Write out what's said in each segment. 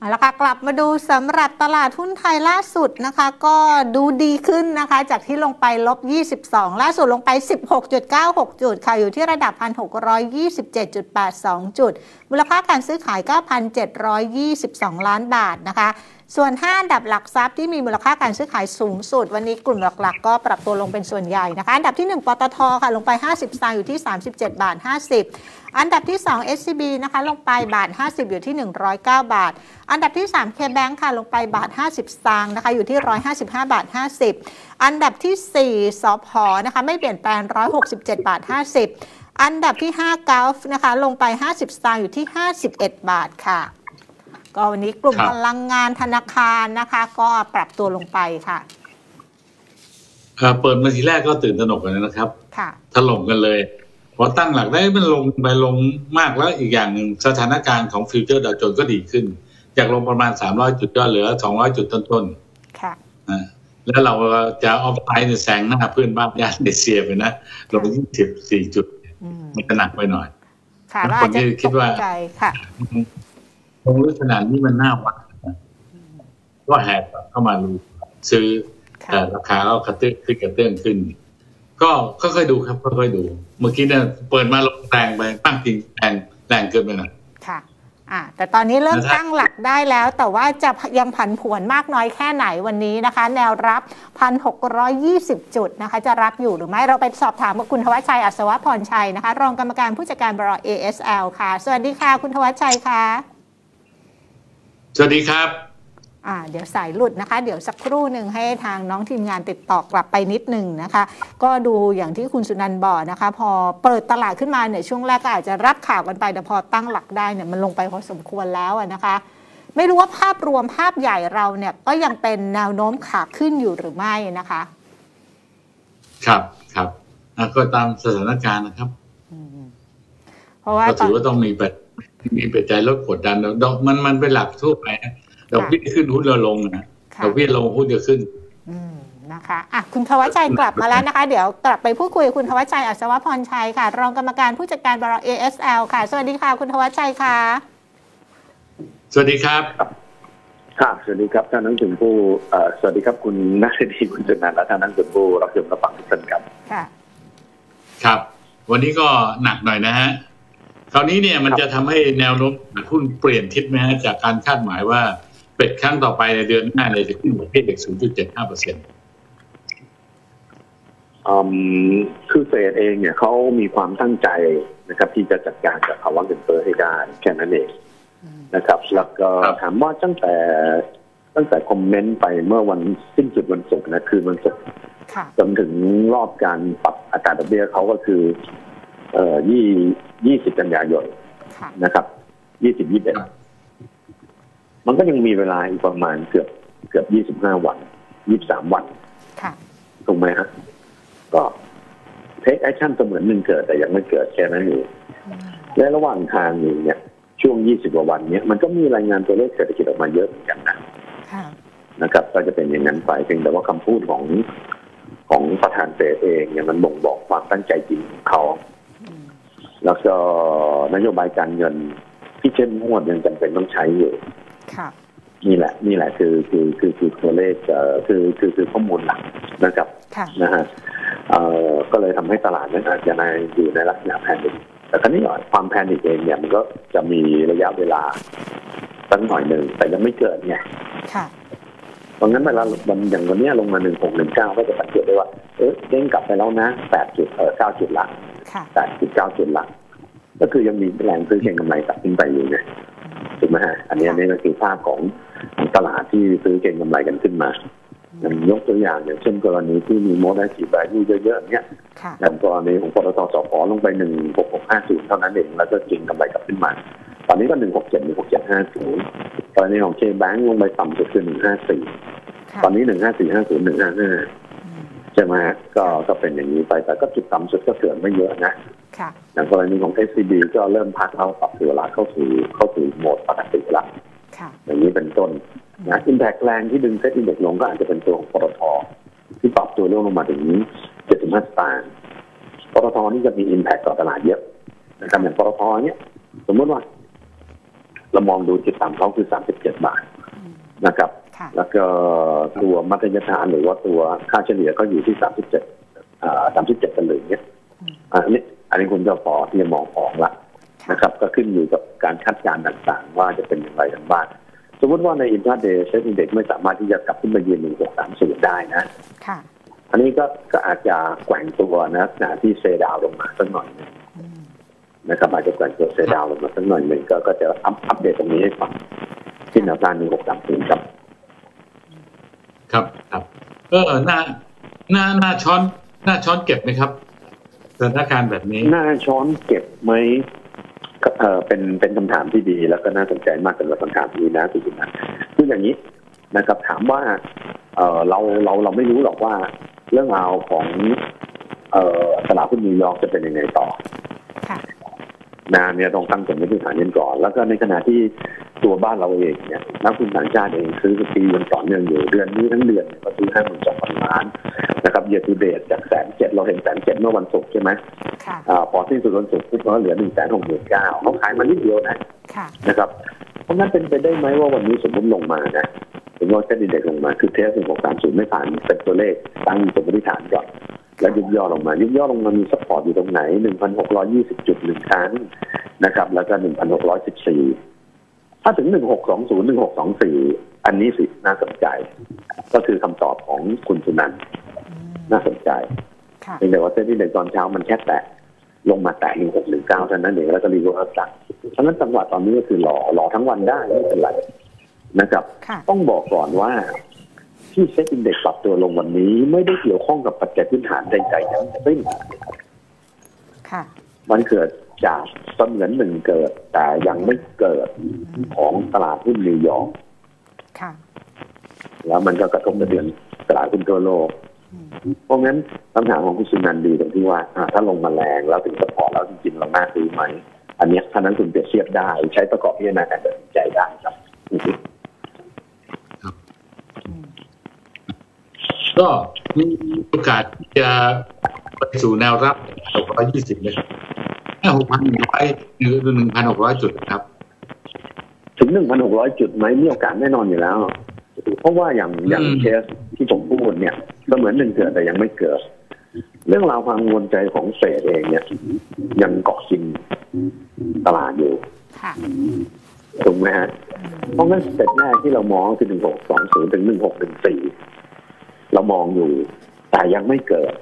เอาละค่ะกลับมาดูสำหรับตลาดหุ้นไทยล่าสุดนะคะ ก็ดูดีขึ้นนะคะ จากที่ลงไปลบ 22 ล่าสุดลงไป 16.96 จุดค่ะ อยู่ที่ระดับ 1,627.82 จุด มูลค่าการซื้อขาย 9,722 ล้านบาทนะคะ ส่วน 5 อันดับหลักทรัพย์ที่มีมูลค่าการซื้อขายสูงสุด วันนี้กลุ่มหลักๆ ก็ปรับตัวลงเป็นส่วนใหญ่นะคะ อันดับที่ 1ปตทค่ะลงไป 50สตางค์อยู่ที่ 37 บาท 50 อันดับที่ 2 SCB นะคะลงไปบาท 50 อยู่ที่ 109 บาท อันดับที่ 3 KBank ค่ะลงไปบาท 50 สตางค์นะคะอยู่ที่ 155 บาท 50 อันดับที่ 4สพนะคะไม่เปลี่ยนแปลง 167 บาท 50 อันดับที่5 Gulf นะคะลงไป 50 สตางค์อยู่ที่ 51 บาทค่ะก็วันนี้กลุ่มครับพลังงานธนาคารนะคะ ก็ปรับตัวลงไปค่ะเอ่อเปิดมาทีแรกก็ตื่นตระหนกกันนะครับ ค่ะถล่มกันเลย พอตั้งหลักได้มันลงไปลงมากแล้วอีกอย่างหนึ่งสถานการณ์ของ future ดาวโจนส์ก็ดีขึ้น จากลงประมาณ 300 จุดก็เหลือ 200 จุดต้นค่ะๆนะแล้วเราจะออฟไลน์แซงหน้าเพื่อนบ้านย่านเอเชียไปนะลง24 จุดอืมมันจะหนักไปหน่อยค่ะแล้วเราอาจจะคนที่จิตตกกว่าใครค่ะลงลึกขนาดนี้มันน่าวัดนะก็แหกเข้ามาดูซื้อค่ะแต่ราคาก็กระเตื้องขึ้นกระเตื้องขึ้น ก็ค่อยๆดูครับค่อยๆดู เมื่อกี้เนี่ยเปิดมาลงแรงไปตั้งจริงแรงแรงเกินไปหน่อยค่ะอ่าแต่ตอนนี้เริ่มนะครับตั้งหลักได้แล้ว แต่ว่าจะยังผันผวนมากน้อยแค่ไหนวันนี้นะคะ แนวรับ 1,620 จุดนะคะ จะรับอยู่หรือไม่เราไปสอบถามกับคุณทวัชชัยอัศวพรชัยนะคะ รองกรรมการผู้จัดการบริษัท ASL ค่ะ สวัสดีค่ะ คุณทวัชชัยค่ะ สวัสดีครับ อ่าเดี๋ยวสายหลุดนะคะ เดี๋ยวสักครู่หนึ่งให้ทางน้องทีมงานติดต่อกลับไปนิดหนึ่งนะคะ ก็ดูอย่างที่คุณสุนันท์บอกนะคะ พอเปิดตลาดขึ้นมาเนี่ยช่วงแรกก็อาจจะรับข่าวกันไปแต่พอตั้งหลักได้เนี่ยมันลงไปพอสมควรแล้วอะนะคะ ไม่รู้ว่าภาพรวมภาพใหญ่เราเนี่ยก็ยังเป็นแนวโน้มขาขึ้นอยู่หรือไม่นะคะ ครับครับอะก็ตามสถานการณ์นะครับอืมเพราะว่าก็ตอถืนอว่าต้องมีปัจมีปัจจัยลดกดดันดอกมันมันเป็นหลักทั่วไปนะ ดอกเบี้ยขึ้นหุ้นเราลงนะค่ะดอกเบี้ยลงหุ้นจะขึ้นอืมนะคะอะคุณทวัชชัยกลับมาแล้วนะคะ เดี๋ยวกลับไปพูดคุยกับคุณทวัชชัยอัศวพรชัยค่ะ รองกรรมการผู้จัดการบริษัท ASL ค่ะ สวัสดีค่ะคุณทวัชชัยค่ะ สวัสดีครับครับสวัสดีครับท่านนักถึงผู้เอ่อสวัสดีครับคุณนักเศรษฐีคุณจุนันท์และท่านนักถึงผู้รับชมรับฟังทุกท่านครับค่ะ ครับ วันนี้ก็หนักหน่อยนะฮะคราวนี้เนี่ยมันจะทำให้แนวโน้มหุ้นเปลี่ยนทิศไหมฮะจากการคาดหมายว่า เป็ดครั้งต่อไปในเดือนหน้าเนี่ยจะขึ้นประเทศเด็ก0.75เปอร์เซ็นต์อืมคือเฟดเองเนี่ยเขามีความตั้งใจนะครับ ที่จะจัดการกับภาวะเงินเฟ้อให้ได้แค่นั้นเองนะครับ แล้วก็ถามว่าตั้งแต่ตั้งแต่คอมเมนต์ไปเมื่อวันสิ้นสุดวันศุกร์นะคือวันศุกร์ค่ะจนถึงรอบการปรับอัตราดอกเบี้ยเขาก็คือ เอ่อยี่ยี่สิบกันยายนค่ะนะครับยี่สิบยี่สิบเอ็ด มันก็ยังมีเวลาอีกประมาณเกือบเกือบยี่สิบห้าวันยี่สิบสามวันค่ะถูกไหมฮะก็ take action เสมือนหนึ่งเกิดแต่ยังไม่เกิดแค่นั้นเองและระหว่างทางนี้เนี่ย ช่วง20กว่าวันเนี้ยมันก็มีรายงานตัวเลขเศรษฐกิจออกมาเยอะเหมือนกันนะค่ะนะครับ ก็จะเป็นอย่างนั้นไปเพียงแต่ว่าคำพูดของของประธานเฟดเองเนี่ยมันบ่งบอกความตั้งใจจริงของเขาอืมแล้วก็นโยบายการเงินที่เข้มงวดยังจำเป็นต้องใช้อยู่ค่ะ นี่แหละนี่แหละคือคือคือคือตัวเลขเอ่อคือคือคือข้อมูลหลักนะครับค่ะนะฮะเอ่อก็เลยทำให้ตลาดนั้นอาจจะในอยู่ในลักษณะแพนิคแต่ครั้นี้ความแพนิคเองเนี่ยมันก็จะมีระยะเวลาสักหน่อยหนึ่งแต่ยังไม่เกิดไงค่ะเพราะงั้นเวลาวันอย่างวันเนี้ยลงมาหนึ่งหกหนึ่งเก้าก็จะสังเกตได้ว่า เออเด้งกลับไปแล้วนะแปดจุดเออเก้าจุดหลักค่ะแปดจุดเก้าจุดหลัก ก็คือยังมีแรงซื้อเก็งกำไรกลับขึ้นไปอยู่ไงถูก ไหมฮะอันนี้อันนี้ก็คือภาพของของตลาดที่ซื้อเก็งกำไรกันขึ้นมาอย่างยกตัวอย่างอย่างเช่นกรณีที่มีโมดแอคทีฟแวลูเยอะๆเนี่ยค่ะอย่างกรณีของปตทสพลงไปหนึ่งหกหกห้าศูนย์เท่านั้นเอง แล้วก็จริงกำไรกลับขึ้นมา ตอนนี้ก็หนึ่งหกเจ็ดหนึ่งหกเจ็ดห้าศูนย์กรณีของเคแบงลงไปต่ำสุดคือหนึ่งห้าสี่ค่ะตอนนี้หนึ่งห้าสี่ห้าศูนย์หนึ่งห้าห้าอืม ใช่ไหมฮะก็ก็เป็นอย่างนี้ไปแต่ก็จุดต่ำสุดก็เกิดไม่เยอะนะค่ะอย่างกรณีของ SCB ก็เริ่มพักเราปรับตัวละเข้าสู่เข้าสู่โหมดปกติละค่ะอย่างนี้เป็นต้นนะอิมแพกแรงที่ดึงเซ็ตอินเด็กซ์ลงก็อาจจะเป็นตัวของปตทที่ปรับตัวลดลงมาถึง75สตางค์ปตทนี่จะมีอิมแพกต่อตลาดเยอะนะครับอย่างปตทเนี่ยสมมติว่า เรามองดูจุดต่ำเขาคือสามสิบเจ็ดบาทนะครับค่ะ แล้วก็ตัวมัธยฐานหรือว่าตัวค่าเฉลี่ยก็อยู่ที่สามสิบเจ็ดสามสิบเจ็ดสลึงเนี่ยอืมอันนี้อันนี้คุณจะพอที่จะมองออกละค่ะนะครับ ก็ขึ้นอยู่กับการคาดการณ์ต่างๆ ว่าจะเป็นอย่างไรกันบ้างสมมติว่าในอินทราเดย์เซ็นเด็กไม่สามารถที่จะกลับขึ้นมายืนหนึ่งหกสามศูนย์ได้นะค่ะอันนี้ก็ก็อาจจะแกว่งตัวนะขณะที่เซดาวลงมาสักหน่อยหนึ่งอืมนะครับอาจจะแกว่งตัวเซดาวลงมาสักหน่อยหนึ่งก็ก็จะอัปอัปเดตตรงนี้ให้ฟังที่แนวต้านหนึ่งหกสามศูนย์ครับ ครับครับ เออหน้าหน้าหน้าช้อนหน้าช้อนเก็บไหมครับสถานการณ์แบบนี้ หน้าช้อนเก็บไหมก็เออเป็นเป็นคำถามที่ดีแล้วก็น่าสนใจมากสำหรับคำถามนี้นะคุณจินนะคืออย่างนี้นะครับถามว่าเออเราเราเราไม่รู้หรอกว่าเรื่องราวของ เออตลาดหุ้นนิวยอร์กจะเป็นยังไงต่อค่ะนะเนี่ยต้องตั้งสมมติฐานกันก่อน แล้วก็ในขณะที่ ตัวบ้านเราเองเนี่ยนักทุนต่างชาติเองซื้อสปีมันต่อเนื่องอยู่เดือนนี้ทั้งเดือนเนี่ยก็ซื้อห้าหมื่นสองพันล้านนะครับเย r ทูเดตจากแสนเจ็ดเราเห็นแสนเจ็ดเมื่อวันศุกร์ใช่ไหมค่ะอ่าพอสิ้นสุดวันศุกร์ปุ๊บก็เหลือหนึ่งแสนหกหมื่นเก้าเขาขายมานิดเดียวนะค่ะนะครับเพราะงั้นเป็นไปได้ไหมว่าวันนี้สมมติลงมานะสมมติว่า SET Index ลงมาคือ test หนึ่งหกสามศูนย์ไม่ผ่านเป็นตัวเลขตั้งสมมติฐานก่อนแล้วยุบย่อลงมา ยุบย่อลงมามี support อยู่ตรงไหนหนึ่งพันหกร้อยยี่สิบจุดหนึ่งครั้งนะครับ แล้วก็หนึ่งพันหกร้อยสิบสี่ ถ้าถึงหนึ่งหกสองศูนย์หนึ่งหกสองสี่อันนี้สิน่าสนใจ ก็คือคำตอบของคุณสุนันท์อืมน่าสนใจค่ะเพียงแต่ว่าเส้นที่หนึ่งตอนเช้ามันแค่แตะลงมาแตะหนึ่งหกหนึ่งเก้าเท่านั้นเองแล้วก็ reverse กลับเพราะฉะนั้นจังหวะตอนนี้ก็คือรอรอทั้งวันได้ไม่เป็นไรนะครับค่ะต้องบอกก่อนว่าที่ SET Index ปรับตัวลงวันนี้ไม่ได้เกี่ยวข้องกับปัจจัยพื้นฐานใดๆทั้งสิ้นค่ะมันเกิด จากเสมือนหนึ่งเกิด แต่ยังไม่เกิดของตลาดหุ้นนิวยอร์กค่ะแล้วมันก็กระทบกระเทือนตลาดหุ้นทั่วโลกอืมเพราะงั้นคำถามของคุณสุนันท์ดีตรงที่ว่าอ่าถ้าลงมาแรงแล้วถึงสปอร์ตแล้วจริงๆเราน่าซื้อไหม อันเนี้ยถ้านั้นคุณเปรียบเทียบได้ ใช้ประกอบพิจารณาการตัดสินใจได้ครับอืมก็มีโอกาสที่จะไปสู่แนวรับ 620เลย6,100หรือ1,600จุดครับ ถึงหนึ่งพันหกร้อยจุดไหมมีโอกาสแน่นอนอยู่แล้ว เพราะว่าอย่างอย่างอืมเคสที่ผมพูดเนี่ยก็เหมือนหนึ่งเกิดแต่ยังไม่เกิด เรื่องราวความกังวลใจของเฟดเองเนี่ย ยังเกาะกินตลาดอยู่ค่ะถูกไหมฮะอืมเพราะงั้นสเต็ปแรกที่เรามองคือหนึ่งหกสองศูนย์ถึงหนึ่งหกหนึ่งสี่เรามองอยู่ แต่ยังไม่เกิด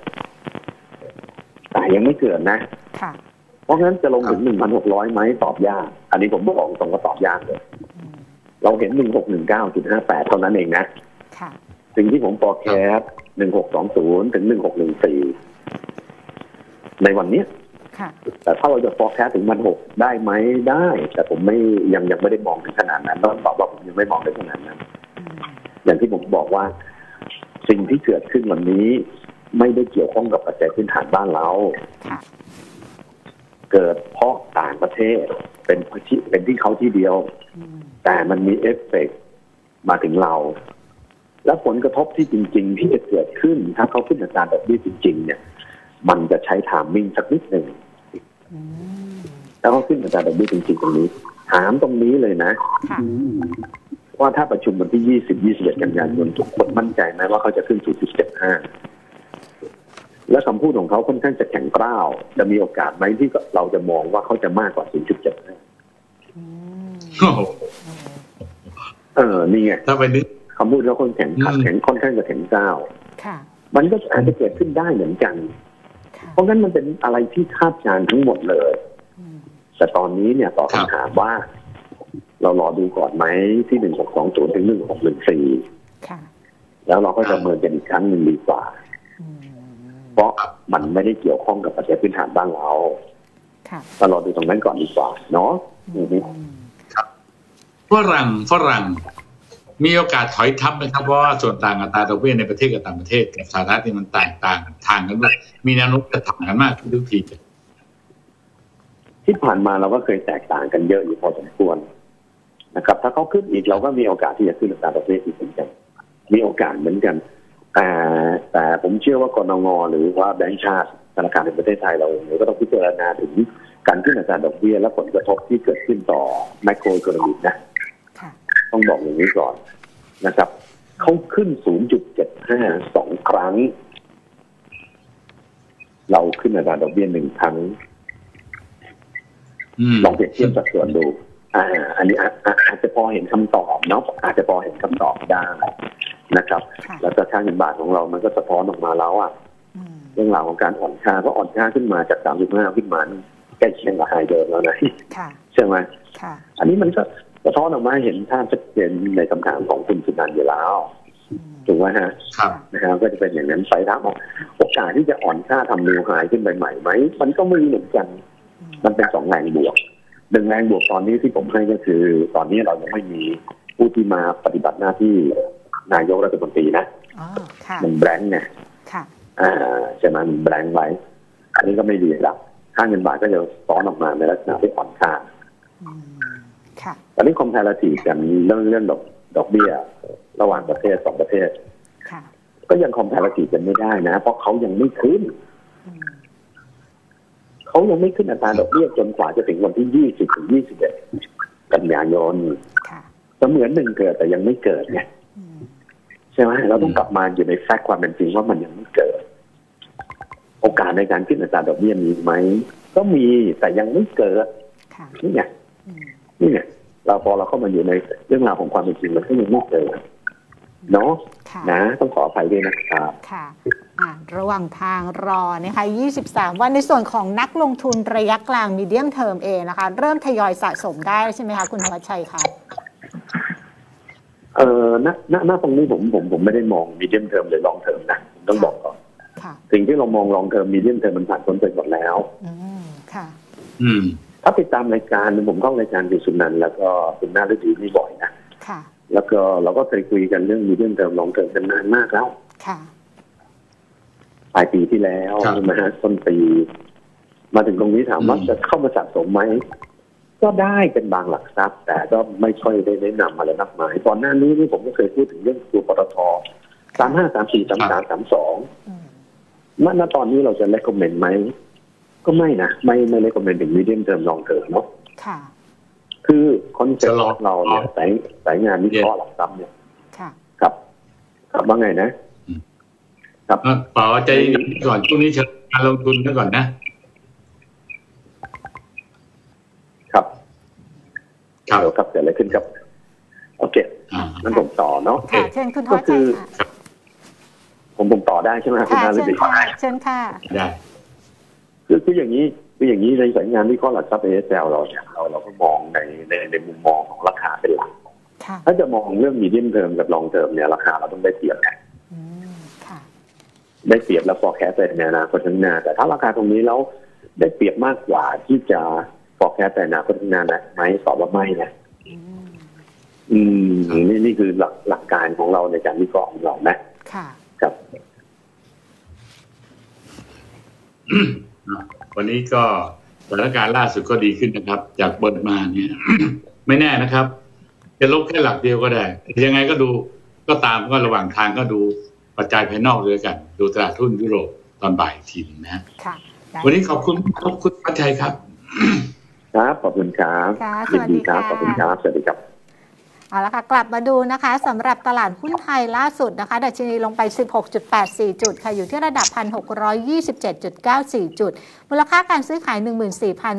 แต่ยังไม่เกิดนะค่ะ เพราะงั้นจะลงถึงหนึ่งพันหกร้อยไหมตอบยาก อันนี้ผมบอกตรงก็ตอบยากเลยอืมเราเห็นหนึ่งหกหนึ่งเก้าจุดห้าแปดเท่านั้นเองนะค่ะสิ่งที่ผม forecast หนึ่งหกสองศูนย์ถึงหนึ่งหกหนึ่งสี่ในวันเนี้ยค่ะแต่ถ้าเราจะ forecast ถึงมันหกได้ไหมได้ แต่ผมไม่ยังยังไม่ได้มองถึงขนาดนั้นต้องตอบว่าผมยังไม่มองถึงขนาดนั้นอืมอย่างที่ผมบอกว่า สิ่งที่เกิดขึ้นวันนี้ ไม่ได้เกี่ยวข้องกับปัจจัยพื้นฐานบ้านเราค่ะ เกิดเพราะต่างประเทศเป็นที่เป็นที่เขาที่เดียวอืมแต่มันมีเอฟเฟกต์มาถึงเรา และผลกระทบที่จริง ๆ ที่จะเกิดขึ้นถ้าเขาขึ้นอัตราดอกเบี้ยจริง ๆ เนี่ย มันจะใช้ timing สักนิดหนึ่งอืมถ้าเขาขึ้นอัตราดอกเบี้ยจริงๆตรงนี้ ถามตรงนี้เลยนะค่ะว่าถ้าประชุมวันที่ 20 21 กันยายนทุกคนมั่นใจไหมว่าเขาจะขึ้น0.75 และคำพูดของเขาค่อนข้างจะแข็งกร้าว จะมีโอกาสไหมที่เราจะมองว่าเขาจะมากกว่า 0.75อืมโอ้โหเออ นี่ไงถ้าไปนึกคำพูดเขาค่อนแข็งขัดอืมแข็งค่อนข้างจะแข็งกร้าวค่ะมันก็อาจจะเกิดขึ้นได้เหมือนกันค่ะเพราะงั้นมันเป็นอะไรที่คาดการณ์ทั้งหมดเลยอืมแต่ตอนนี้เนี่ยตอบคำถามว่า เรารอดูก่อนไหมที่หนึ่งหกสองศูนย์ถึงหนึ่งหกหนึ่งสี่ค่ะแล้วเราก็จะเมินกันอีกครั้งหนึ่งดีกว่าอืมเพ ราะมันไม่ได้เกี่ยวข้องกับปัจจัยพื้นฐานบ้านเราค่ะเรารอดูตรงนั้นก่อนดีกว่าเนาะอืมฝรั่งฝรั่ง มีโอกาสถอยทับไหมครับเพราะว่าส่วนต่างอัตราดอกเบี้ยในประเทศกับต่างประเทศกับสหรัฐนี่มันแตกต่างกันทางกันด้วยมีแนวโน้มจะต่างกันมากขึ้นทุกทีที่ผ่านมาเราก็เคยแตกต่างกันเยอะอยู่พอสมควรนะครับ ถ้าเขาขึ้นอีกเราก็มีโอกาสที่จะขึ้นอัตราดอกเบี้ยอีกเหมือนกันมีโอกาสเหมือนกัน แต่แต่ผมเชื่อว่ากรงหรือว่าแบงก์ชาติธนาคารแห่งประเทศไทยเราเองก็ต้องพิจารณาถึงการขึ้นอัตราดอกเบี้ยและผลกระทบที่เกิดขึ้นต่อแมโครอีโคโนมิกนะค่ะต้องบอกอย่างนี้ก่อนนะครับเขาขึ้น 0.75 สองครั้ง เราขึ้นอัตราดอกเบี้ยหนึ่งครั้งอืมลองเปรียบเทียบสัดส่วนดู อ่า อันนี้อาอาอาจจะพอเห็นคำตอบเนาะอาจจะพอเห็นคำตอบได้ นะครับค่ะแล้วก็ค่าเงินบาทของเรามันก็สะท้อนออกมาแล้วอะอืมเรื่องราวของการอ่อนค่าก็อ่อนค่าขึ้นมาจาก35ขึ้นมานี่ใกล้เคียงกับไฮเดิมแล้วนะค่ะใช่ไหมค่ะอันนี้มันก็สะท้อนออกมาให้เห็นภาพชัดเจนในคำถามของคุณสุนันท์อยู่แล้วอืมถูกไหมฮะครับนะครับก็จะเป็นอย่างนั้นไปถามว่าโอกาสที่จะอ่อนค่าทำนิวไฮขึ้นไปใหม่ไหมมันก็ไม่เหมือนกันอืมมันเป็นสองแรงบวกหนึ่งแรงบวกตอนนี้ที่ผมให้ก็คือ ตอนนี้เรายังไม่มีผู้ที่มาปฏิบัติหน้าที่ นายกรัฐมนตรีนะอ๋อค่ะมันแบงค์เนี่ยค่ะอ่าใช่ไหมมันแบงค์ไว้ อันนี้ก็ไม่ดีแล้วค่าเงินบาทก็จะซ้อนออกมาในลักษณะที่อ่อนค่าอืมค่ะตอนนี้คอมเพลทีกันเรื่องเรื่องดอกดอกเบี้ย ระหว่างประเทศสองประเทศค่ะก็ยังคอมเพลทีกันไม่ได้นะ เพราะเขายังไม่ขึ้นอืมเขายังไม่ขึ้นอัตราดอกเบี้ยจนกว่าจะถึงวันที่20ถึง21กันยายนค่ะเสมือนหนึ่งเกิดแต่ยังไม่เกิดไงอืมใช่ไหมเราต้องกลับมาอยู่ในแฟกต์ความเป็นจริงว่ามันยังไม่เกิด โอกาสในการขึ้นอัตราดอกเบี้ยมีไหม ก็มีแต่ยังไม่เกิดค่ะนี่ไงอืมนี่ไงเราพอเราเข้ามาอยู่ในเรื่องราวของความเป็นจริงมันก็ยังไม่เกิดเนาะค่ะนะต้องขออภัยด้วยนะครับค่ะอ่าระหว่างทางรอนะคะ 23 วันในส่วนของนักลงทุนระยะกลางมีเดียมเทอมเองนะคะ เริ่มทยอยสะสมได้ใช่ไหมคะ คุณธวัชชัยคะ เออณณณตรงนี้ผมผมผมไม่ได้มองมีเดียมเทอมหรือลองเทอมนะผมต้องบอกก่อนค่ะสิ่งที่เรามองลองเทอมมีเดียมเทอมมันผ่านพ้นไปหมดแล้วอืมค่ะ อืม ถ้าติดตามรายการผมเข้ารายการคุณสุนันท์แล้วก็คุณนาฤดีนี่บ่อยนะค่ะ แล้วก็เราก็เคยคุยกันเรื่องมีเดียมเทอมลองเทอมกันนานมากแล้ว ค่ะปลายปีที่แล้วครับใช่ไหมฮะต้นปีมาถึงตรงนี้ถามว่าอืมจะเข้ามาสะสมไหม ก็ได้เป็นบางหลักทรัพย์ แต่ก็ไม่ค่อยได้แนะนำอะไรมากมายก่อนหน้านี้นี่ผมก็เคยพูดถึงเรื่องตัวปตทสามห้าสามสี่สามสามสามสองอืมณตอนนี้เราจะ recommend ไหม ก็ไม่นะ ไม่ไม่ recommend ถึง medium term long term เนาะค่ะคือคอนเซ็ปจะต์ลองของเราเนี่ยสายสายงานวิเคราะห์หลักทรัพย์เนี่ยค่ะครับครับว่าไงนะเอ่อปอใจเย็นก่อนช่วงนี้เชิญการลงทุนกันก่อนนะ ครับเดี๋ยวครับเกิดอะไรขึ้นครับ โอเคอ่างั้นผมต่อเนาะค่ะเชิญคุณธวัชชัยค่ะผมผมต่อได้ใช่ไหมครับคุณค่ะนาฤเชิญดีค่ะเชิญค่ะได้คือคืออย่างนี้คืออย่างนี้ในสายงานวิเคราะห์หลักทรัพย์ ASL เราเนี่ยเราเราก็มองในในในมุมมองของราคาเป็นหลักค่ะถ้าจะมองเรื่อง medium term กับ long term เนี่ยราคาเราต้องได้เปรียบนะอืมค่ะได้เปรียบและ forecast ไปในอนาคตข้างหน้าแต่ถ้าราคาตรงนี้แล้วได้เปรียบมากกว่าที่จะ forecast ไปในอนาคตข้างหน้านะไหมตอบว่าไม่นะอืมอืมนี่นี่คือหลักหลักการของเราในการวิเคราะห์ของเรานะค่ะครับวันนี้ก็สถานการณ์ล่าสุดก็ดีขึ้นนะครับ จากเปิดมาเนี่ย ไม่แน่นะครับ จะลบแค่หลักเดียวก็ได้ ยังไงก็ดูก็ตามก็ระหว่างทางก็ดูปัจจัยภายนอกด้วยกัน ดูตลาดหุ้นยุโรปตอนบ่ายอีกทีหนึงนะค่ะได้วันนี้ขอบคุณขอบคุณพัชชัยครับ ครับ ขอบคุณครับค่ะสยินวัสดีดีครับค่ะขอบคุณครับ สวัสดีครับ เอาละค่ะ กลับมาดูนะคะสำหรับตลาดหุ้นไทยล่าสุดนะคะดัชนีลงไป 16.84 จุดค่ะ อยู่ที่ระดับ 1,627.94 จุด มูลค่าการซื้อขาย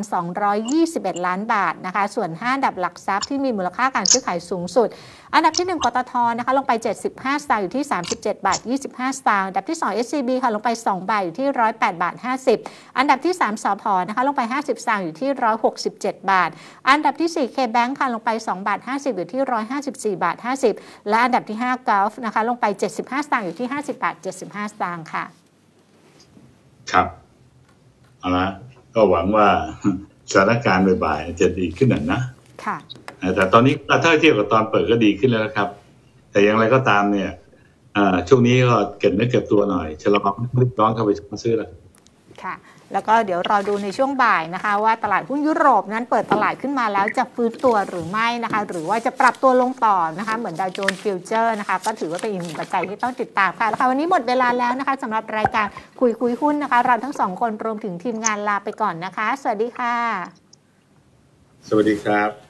14,221 ล้านบาทนะคะ ส่วน5อันดับหลักทรัพย์ที่มีมูลค่าการซื้อขายสูงสุด อันดับที่ 1 ปตทนะคะลงไป 75 สตางค์อยู่ที่ 37 บาท 25 สตางค์อันดับที่ 2 SCB ค่ะลงไป 2 บาทอยู่ที่ 108 บาท 50 อันดับที่ 3 สพนะคะลงไป 50 สตางค์อยู่ที่ 167 บาท อันดับที่ 4 K-Bank ค่ะลงไป 2 บาท 50 อยู่ที่ 154 บาท 50 และอันดับที่ 5 Gulf นะคะลงไป 75 สตางค์อยู่ที่ 50 บาท 75 สตางค์ค่ะ ครับเอาละก็หวังว่าสถานการณ์บ่ายๆจะดีขึ้นหน่อยนะค่ะ แต่ตอนนี้ถ้าเทียบกับตอนเปิดก็ดีขึ้นแล้วนะครับ แต่อย่างไรก็ตามเนี่ยอ่าช่วงนี้ก็เก็บเนื้อเก็บตัวหน่อยชะลอรีบร้อนเข้าไปซื้อแล้วค่ะ แล้วก็เดี๋ยวรอดูในช่วงบ่ายนะคะ ว่าตลาดหุ้นยุโรปนั้นเปิดตลาดขึ้นมาแล้วจะฟื้นตัวหรือไม่นะคะ หรือว่าจะปรับตัวลงต่อนะคะ เหมือนดาวโจนส์ future นะคะ ก็ถือว่าเป็นอีกหนึ่งปัจจัยที่ต้องติดตามค่ะแล้วค่ะวันนี้หมดเวลาแล้วนะคะสำหรับรายการคุยคุยหุ้นนะคะ เราทั้งสองคนรวมถึงทีมงานลาไปก่อนนะคะ สวัสดีค่ะ สวัสดีครับ